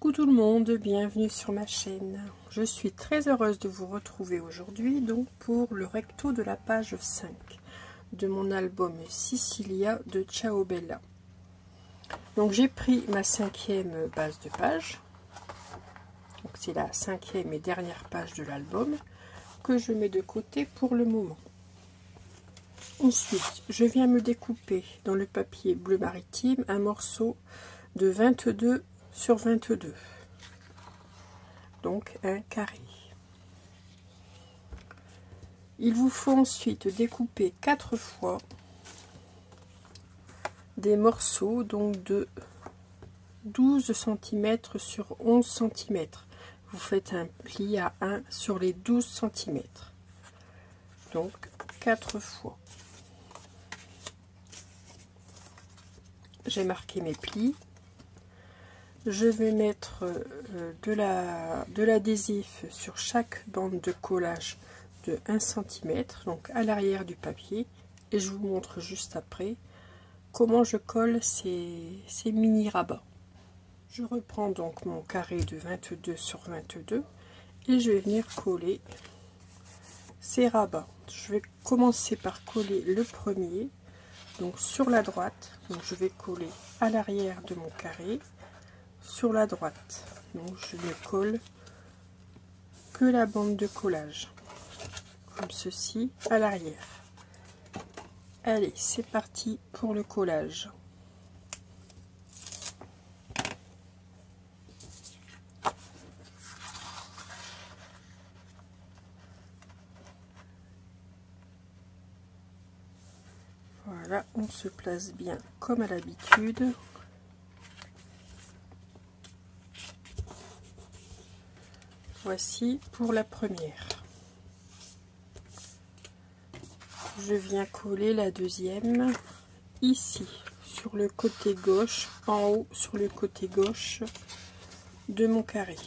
Coucou tout le monde, bienvenue sur ma chaîne. Je suis très heureuse de vous retrouver aujourd'hui donc pour le recto de la page 5 de mon album Sicilia de Ciao Bella. Donc j'ai pris ma cinquième base de page. C'est la cinquième et dernière page de l'album que je mets de côté pour le moment. Ensuite, je viens me découper dans le papier bleu maritime un morceau de 22 sur 22 donc un carré. Il vous faut ensuite découper quatre fois des morceaux donc de 12 cm sur 11 cm vous faites un pli à 1 sur les 12 cm donc quatre fois. J'ai marqué mes plis je vais mettre euh, de l'adhésif sur chaque bande de collage de 1 cm, donc à l'arrière du papier. Et je vous montre juste après comment je colle ces, ces mini rabats. Je reprends donc mon carré de 22 sur 22 et je vais venir coller ces rabats. Je vais commencer par coller le premier, donc sur la droite. Donc je vais coller à l'arrière de mon carré sur la droite. Donc je ne colle que la bande de collage, comme ceci à l'arrière. Allez, c'est parti pour le collage. Voilà, on se place bien comme à l'habitude. Voici pour la première. Je viens coller la deuxième ici, sur le côté gauche, en haut, sur le côté gauche de mon carré.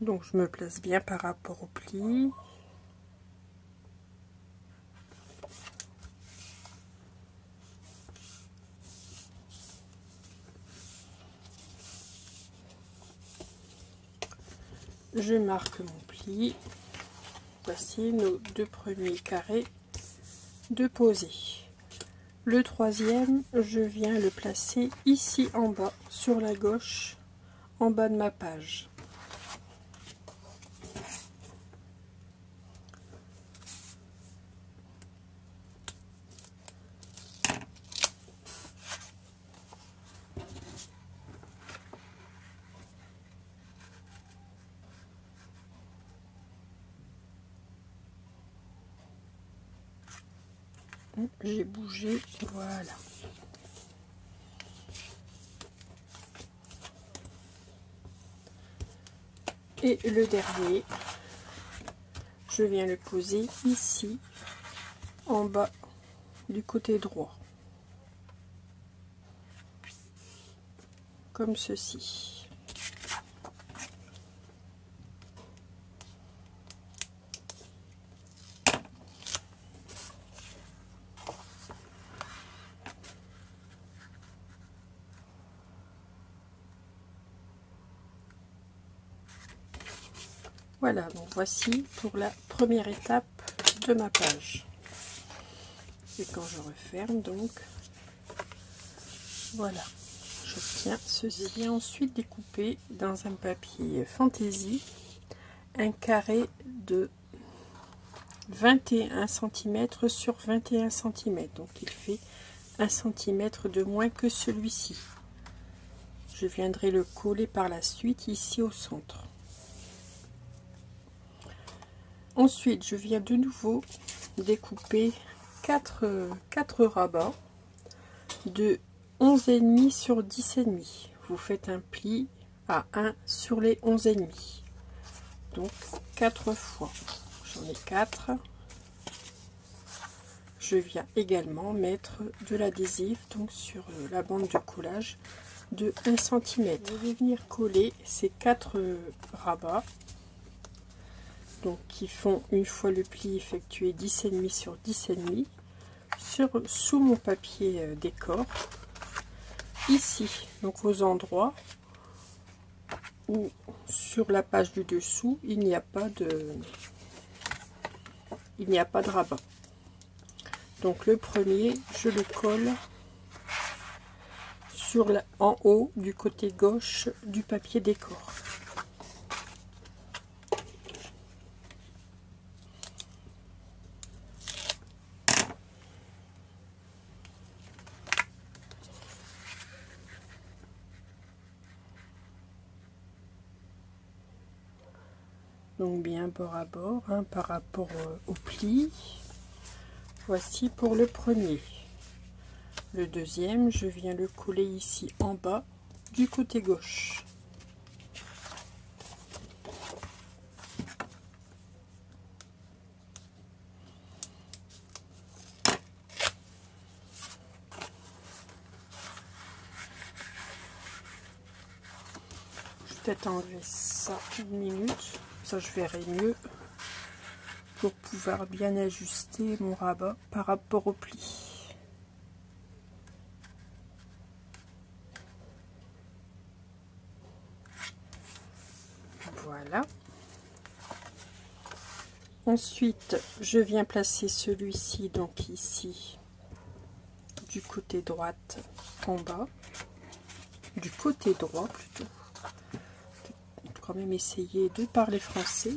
Donc je me place bien par rapport au pli. Je marque mon pli. Voici nos deux premiers carrés de poser le troisième je viens le placer ici en bas sur la gauche en bas de ma page j'ai bougé voilà. Et le dernier je viens le poser ici en bas du côté droit. Comme ceci Voilà, donc voici pour la première étape de ma page. Et quand je referme, donc, voilà, j'obtiens ceci. Ensuite découper dans un papier fantaisie un carré de 21 cm sur 21 cm. Donc il fait 1 cm de moins que celui-ci. Je viendrai le coller par la suite ici au centre. Ensuite, je viens de nouveau découper 4, 4 rabats de 11,5 sur 10,5. Vous faites un pli à 1 sur les 11,5. Donc 4 fois. J'en ai 4. Je viens également mettre de l'adhésif donc sur la bande de collage de 1 cm. Je vais venir coller ces 4 rabats donc qui font une fois le pli effectué 10,5 sur 10,5 sur sous mon papier euh, décor. Ici donc aux endroits où sur la page du dessous il n'y a pas de il n'y a pas de rabat. Donc le premier je le colle sur la, en haut du côté gauche du papier décor donc bien bord à bord hein, par rapport au pli. Voici pour le premier. Le deuxième je viens le coller ici en bas du côté gauche. Peut-être enlever ça une minute ça je verrai mieux pour pouvoir bien ajuster mon rabat par rapport au pli. Voilà. Ensuite, je viens placer celui-ci, donc ici, du côté droite en bas, du côté droit plutôt quand même essayer de parler français.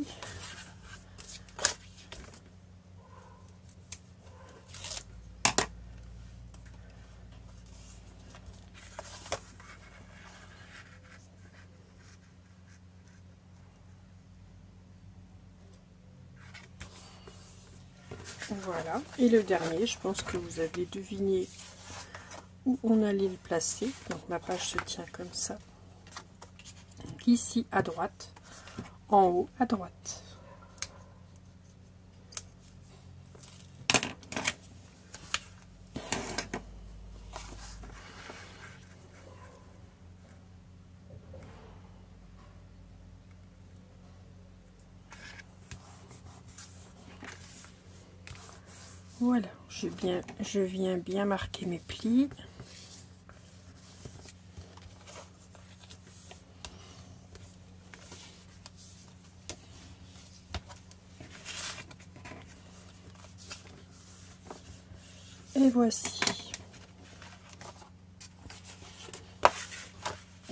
Voilà, et le dernier, je pense que vous avez deviné où on allait le placer. Donc ma page se tient comme ça ici à droite, en haut à droite. Voilà, je viens, je viens bien marquer mes plis. Et voici.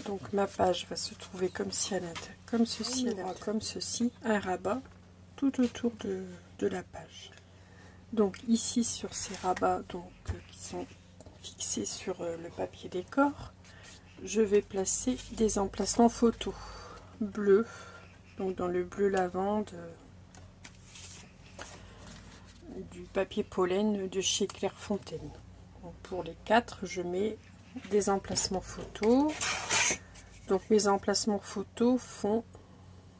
Donc ma page va se trouver comme si à comme ceci, comme ceci, un rabat tout autour de, la page. Donc ici sur ces rabats donc qui sont fixés sur euh, le papier décor, je vais placer des emplacements photos bleus, donc dans le bleu lavande du papier pollen de chez Clairefontaine. pour les quatre, je mets des emplacements photos. Donc mes emplacements photos font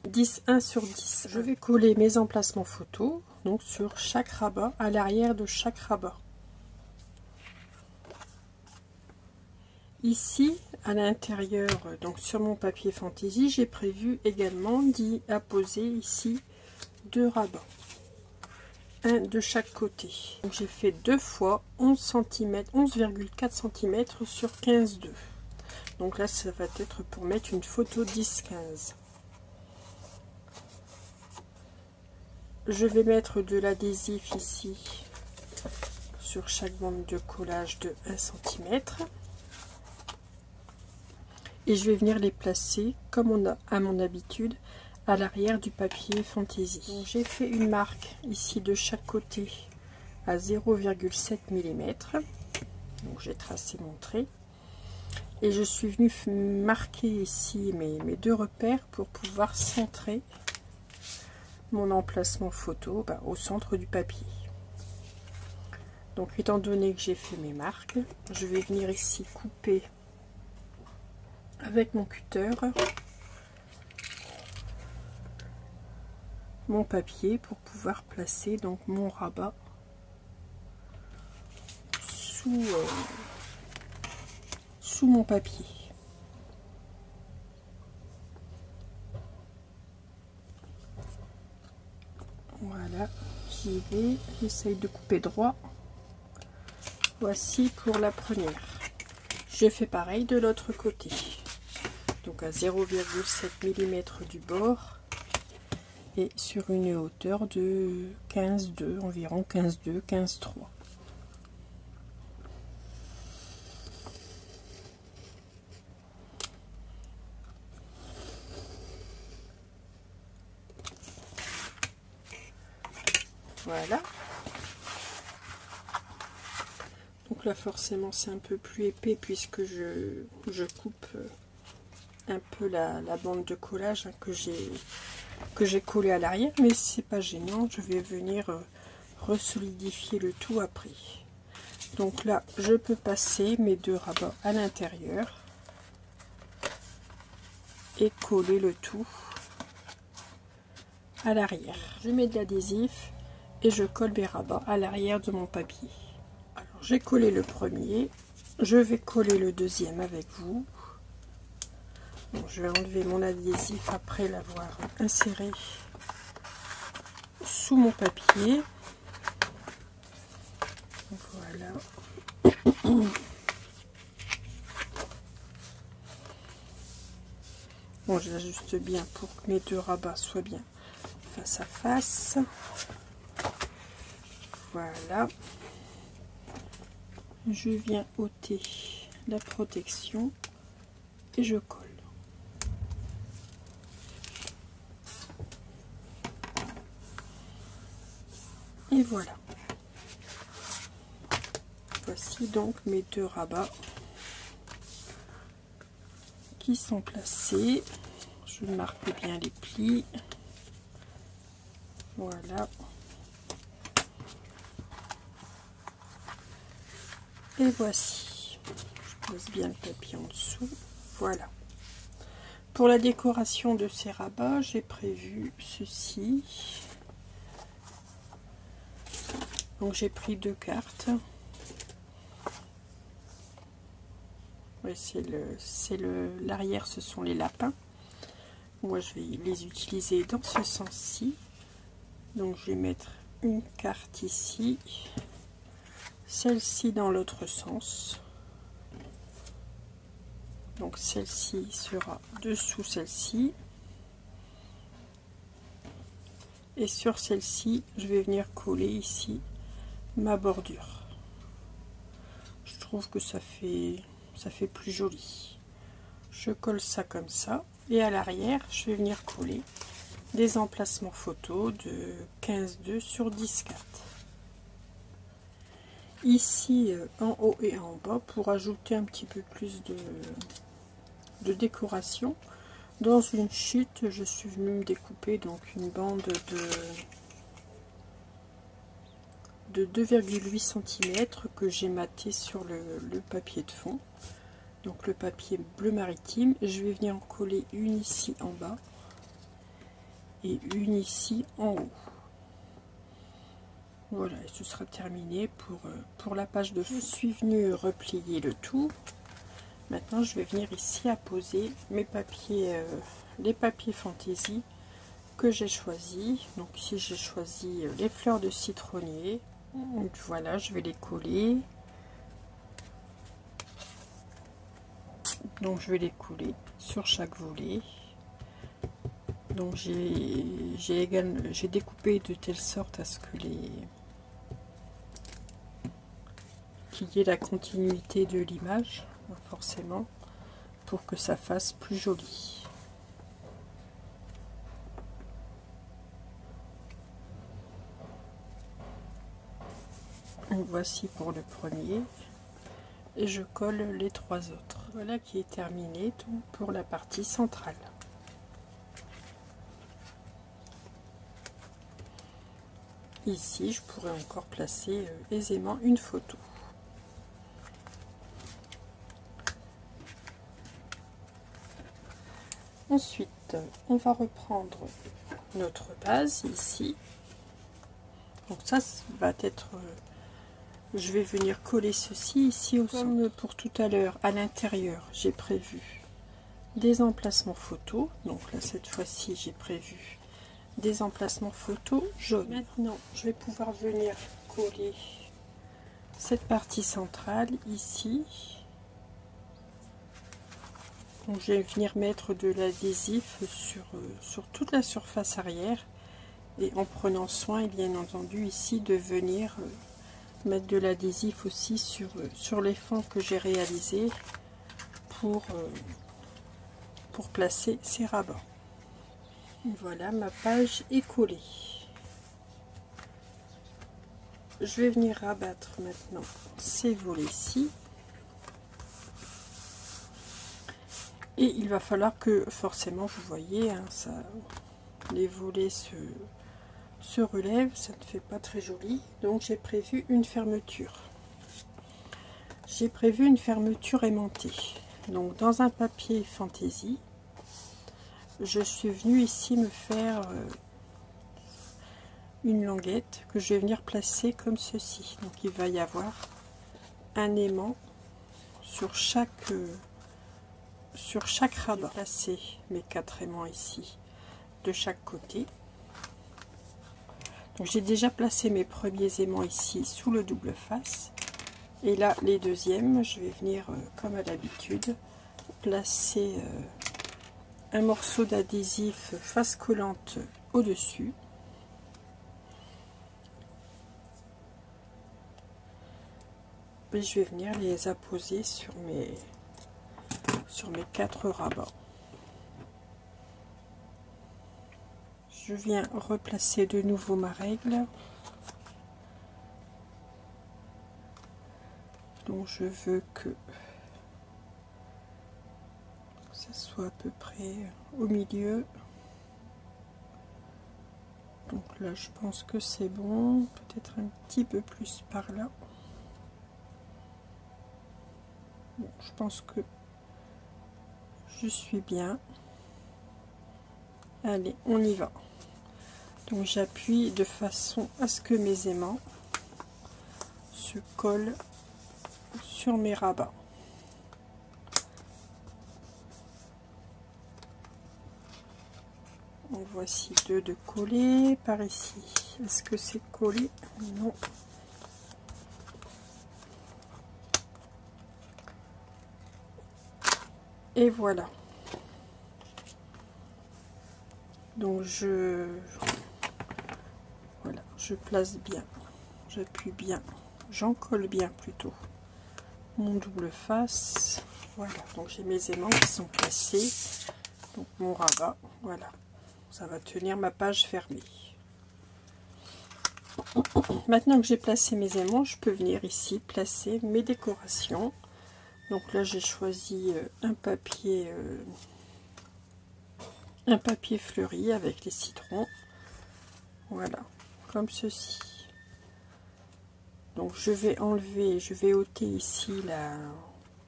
10, 1 sur 10. Je vais coller mes emplacements photos donc sur chaque rabat, à l'arrière de chaque rabat. Ici, à l'intérieur, donc sur mon papier fantaisie, j'ai prévu également d'y apposer ici deux rabats de chaque côté. J'ai fait deux fois 11 cm, 11,4 cm sur 15,2. Donc là, ça va être pour mettre une photo 10-15. Je vais mettre de l'adhésif ici sur chaque bande de collage de 1 cm. Et je vais venir les placer comme on a à mon habitude à l'arrière du papier fantaisie. J'ai fait une marque ici de chaque côté à 0,7 mm. Donc j'ai tracé mon trait. Et je suis venue marquer ici mes, deux repères pour pouvoir centrer mon emplacement photo bah, au centre du papier. Donc étant donné que j'ai fait mes marques, je vais venir ici couper avec mon cutter mon papier pour pouvoir placer donc mon rabat sous, euh, sous mon papier. Voilà, j'y vais, j'essaye de couper droit. Voici pour la première. Je fais pareil de l'autre côté. Donc à 0,7 mm du bord et sur une hauteur de 15,2 environ 15,2 15,3 Voilà. Donc là forcément c'est un peu plus épais puisque je, je coupe euh, un peu la, bande de collage hein, que j'ai que j'ai collé à l'arrière mais c'est pas gênant je vais venir euh, resolidifier le tout après donc là je peux passer mes deux rabats à l'intérieur et coller le tout à l'arrière je mets de l'adhésif et je colle mes rabats à l'arrière de mon papier. Alors j'ai collé le premier, je vais coller le deuxième avec vous. Je vais enlever mon adhésif après l'avoir inséré sous mon papier. Voilà. Bon, j'ajuste bien pour que mes deux rabats soient bien face à face. Voilà. Je viens ôter la protection et je colle. Voilà. Voici donc mes deux rabats qui sont placés. Je marque bien les plis. Voilà. Et voici. Je pose bien le papier en dessous. Voilà. Pour la décoration de ces rabats, j'ai prévu ceci. Donc j'ai pris deux cartes. c'est le c'est le l'arrière, ce sont les lapins. Moi, je vais les utiliser dans ce sens-ci. Donc, je vais mettre une carte ici celle-ci dans l'autre sens donc celle-ci sera dessous celle-ci et sur celle-ci je vais venir coller ici ma bordure. Je trouve que ça fait ça fait plus joli. Je colle ça comme ça et à l'arrière je vais venir coller des emplacements photos de 15,2 sur 10 cartes ici euh, en haut et en bas pour ajouter un petit peu plus de, de décoration dans une chute je suis venue me découper donc une bande de de 2,8 cm que j'ai maté sur le, papier de fond donc le papier bleu maritime je vais venir en coller une ici en bas et une ici en haut voilà, ce sera terminé pour, euh, pour la page de Je suis venue replier le tout. Maintenant, je vais venir ici apposer mes papiers, euh, les papiers fantaisie que j'ai choisi. Donc ici, j'ai choisi euh, les fleurs de citronnier. Voilà, je vais les coller. Donc je vais les coller sur chaque volet. Donc j'ai j'ai découpé de telle sorte à ce que les qu'il y ait la continuité de l'image, forcément, pour que ça fasse plus joli. Voici pour le premier et je colle les trois autres. Voilà qui est terminé pour la partie centrale. Ici, je pourrais encore placer euh, aisément une photo. Ensuite, on va reprendre notre base ici. Donc ça, va être... Je vais venir coller ceci ici au Comme pour tout à l'heure, à l'intérieur, j'ai prévu des emplacements photos. Donc là, cette fois-ci, j'ai prévu des emplacements photos jaunes. Maintenant, je vais pouvoir venir coller cette partie centrale ici. Donc, je vais venir mettre de l'adhésif sur, euh, sur toute la surface arrière et en prenant soin, bien entendu, ici de venir euh, mettre de l'adhésif aussi sur, euh, sur les fonds que j'ai réalisés pour, pour placer ces rabats. Voilà, ma page est collée. Je vais venir rabattre maintenant ces volets-ci. Et il va falloir que, forcément, vous voyez, hein, ça, les volets se, se relèvent, ça ne fait pas très joli. Donc j'ai prévu une fermeture. J'ai prévu une fermeture aimantée. Donc dans un papier fantaisie, je suis venue ici me faire euh, une languette que je vais venir placer comme ceci. Donc il va y avoir un aimant sur chaque euh, sur chaque rabat. Placer mes quatre aimants ici de chaque côté. J'ai déjà placé mes premiers aimants ici sous le double face. Et là les deuxièmes, je vais venir euh, comme à l'habitude placer un morceau d'adhésif face collante au-dessus. Et je vais venir les apposer sur mes, sur mes quatre rabats. Je viens replacer de nouveau ma règle. Donc je veux que soit à peu près au milieu. Donc là, je pense que c'est bon. Peut-être un petit peu plus par là. je pense que je suis bien. Allez, on y va. Donc j'appuie de façon à ce que mes aimants se collent sur mes rabats. voici deux de coller par ici. Est-ce que c'est collé? Non. Et voilà. Donc je je place bien, j'appuie bien, j'en colle bien plutôt mon double face. Voilà, donc j'ai mes aimants qui sont placés. Donc mon rabat, voilà ça va tenir ma page fermée. Maintenant que j'ai placé mes aimants, je peux venir ici placer mes décorations. Donc là, j'ai choisi euh, un papier, euh, un papier fleuri avec les citrons. Voilà, comme ceci. Donc je vais enlever, je vais ôter ici la,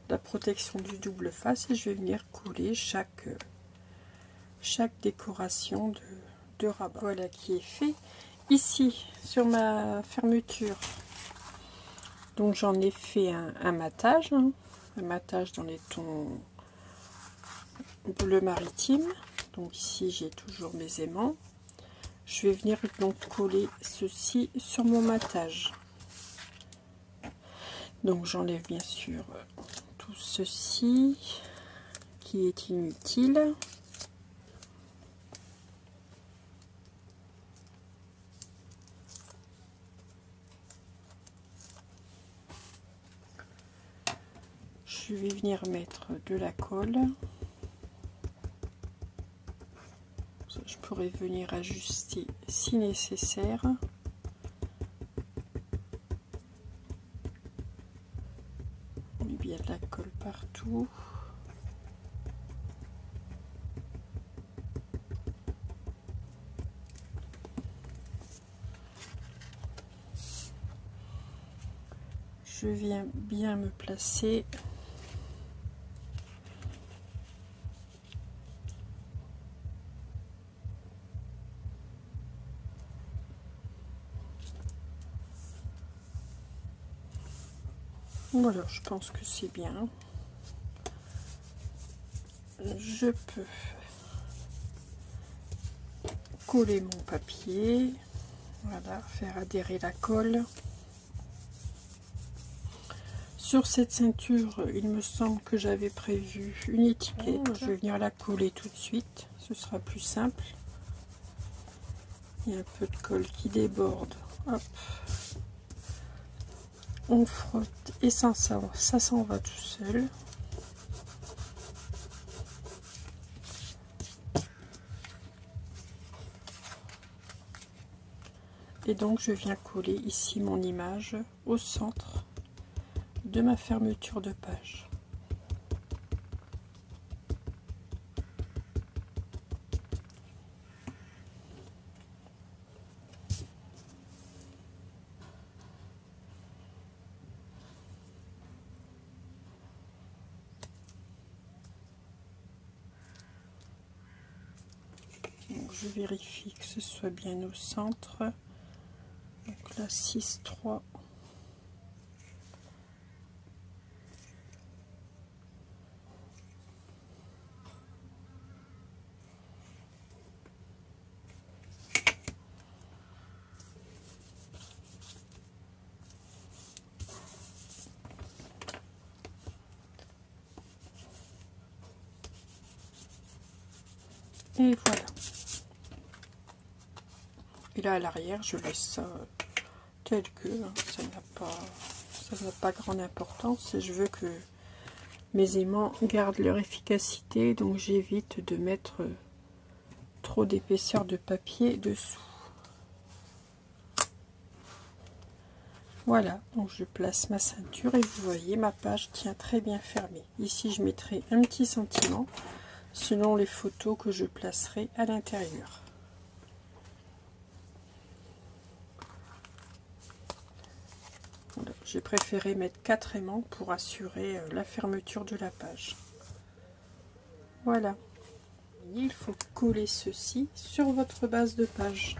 la protection du double face et je vais venir couler chaque chaque décoration de, rabat. Voilà qui est fait. Ici, sur ma fermeture, donc j'en ai fait un, un matage, hein. un matage dans les tons bleu maritime. Donc ici, j'ai toujours mes aimants. Je vais venir donc coller ceci sur mon matage. Donc j'enlève bien sûr tout ceci qui est inutile. je vais venir mettre de la colle. Je pourrais venir ajuster si nécessaire. On met bien de la colle partout. Je viens bien me placer Voilà, je pense que c'est bien. Je peux coller mon papier. Voilà, faire adhérer la colle. Sur cette ceinture, il me semble que j'avais prévu une étiquette. Je vais venir la coller tout de suite. Ce sera plus simple. Il y a un peu de colle qui déborde. Hop. On frotte et ça, ça, ça s'en va tout seul. Et donc je viens coller ici mon image au centre de ma fermeture de page. je vérifie que ce soit bien au centre. Donc là, 6, 3. Et voilà. Et là à l'arrière, je laisse ça tel que. Hein. Ça n'a pas, ça n'a pas grande importance. Je veux que mes aimants gardent leur efficacité, donc j'évite de mettre trop d'épaisseur de papier dessous. Voilà, donc je place ma ceinture et vous voyez ma page tient très bien fermée. Ici je mettrai un petit sentiment selon les photos que je placerai à l'intérieur. J'ai préféré mettre 4 aimants pour assurer euh, la fermeture de la page. Voilà. Il faut coller ceci sur votre base de page.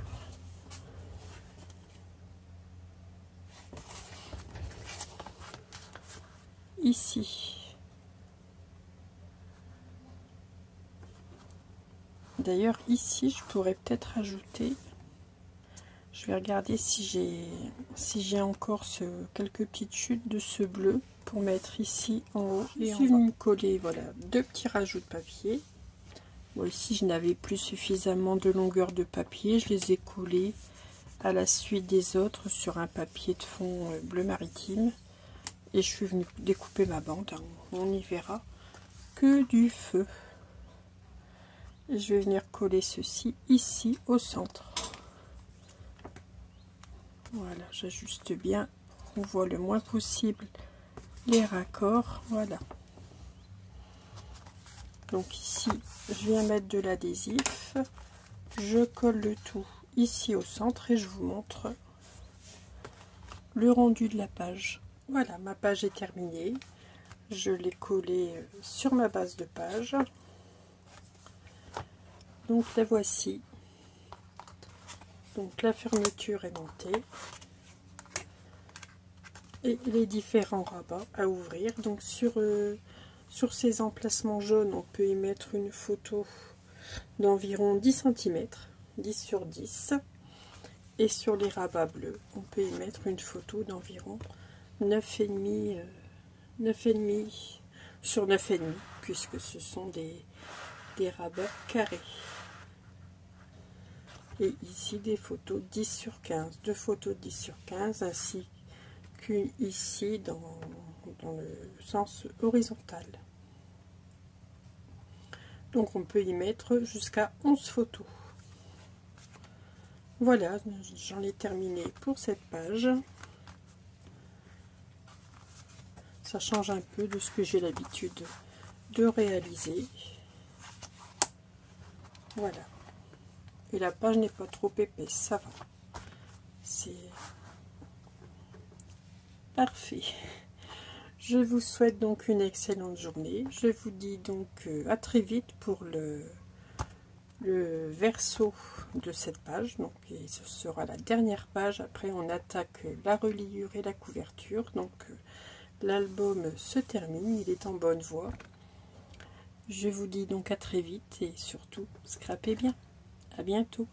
Ici. D'ailleurs, ici, je pourrais peut-être ajouter... Je vais regarder si j'ai si j'ai encore ce, quelques petites chutes de ce bleu pour mettre ici en haut. Et je suis venue coller voilà, deux petits rajouts de papier. Bon, ici, je n'avais plus suffisamment de longueur de papier. Je les ai collés à la suite des autres sur un papier de fond euh, bleu maritime. Et je suis venue découper ma bande. Hein. On y verra que du feu je vais venir coller ceci ici au centre voilà j'ajuste bien on voit le moins possible les raccords. Voilà. Donc ici je viens mettre de l'adhésif. Je colle le tout ici au centre et je vous montre le rendu de la page. Voilà ma page est terminée. Je l'ai collé sur ma base de page. Donc la voici donc la fermeture est montée. Et les différents rabats à ouvrir. Donc sur euh, sur ces emplacements jaunes on peut y mettre une photo d'environ 10 cm 10 sur 10 et sur les rabats bleus on peut y mettre une photo d'environ 9,5 9,5 euh, sur 9,5 puisque ce sont des rabats carrés et ici des photos 10 sur 15 deux photos 10 sur 15 ainsi qu'une ici dans, dans le sens horizontal. Donc on peut y mettre jusqu'à 11 photos. Voilà j'en ai terminé pour cette page. Ça change un peu de ce que j'ai l'habitude de réaliser. Voilà et la page n'est pas trop épaisse, ça va. C'est parfait. Je vous souhaite donc une excellente journée. Je vous dis donc euh, à très vite pour le, verso de cette page. Donc, ce sera la dernière page. Après, on attaque la reliure et la couverture. Donc, euh, l'album se termine. Il est en bonne voie. Je vous dis donc à très vite et surtout, scrapez bien. À bientôt.